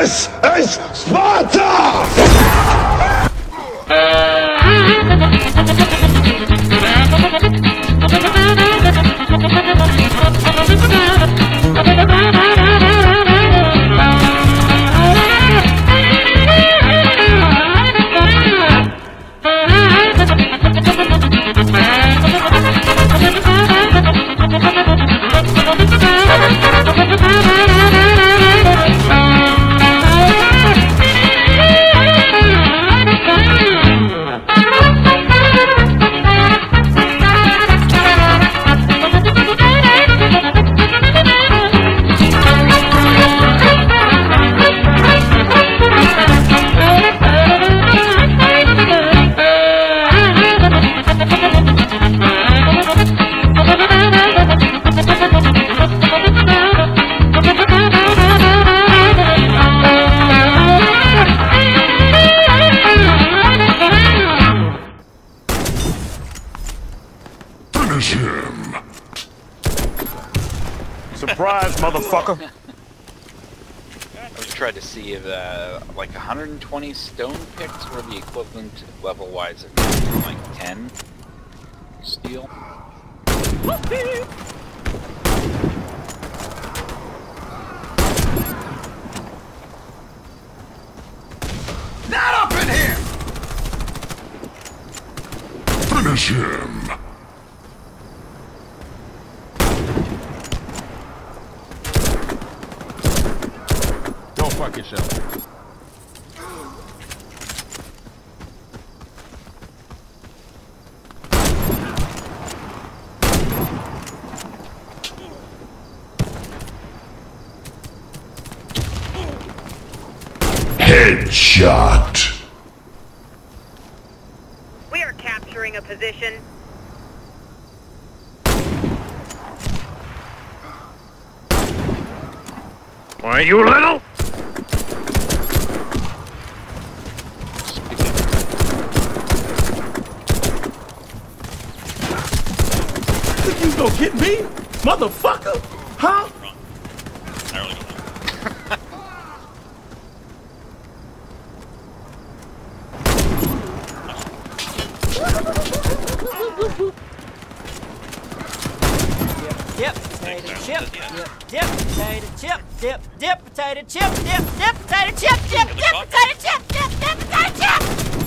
This is Sparta! Uh, Finish him. Surprise, motherfucker. I was trying to see if uh, like 120 stone picks were the equivalent level-wise of like 10 steel. Not up in here! Finish him. Fuck yourself. Headshot. We are capturing a position. Why, you little? Gonna get me? Motherfucker? Huh? Dip, potato chip, dip, dip, potato chip, dip, dip, potato chip, dip, dip, potato chip, dip, dip, potato chip, dip, dip, potato chip.